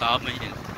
打他们一点。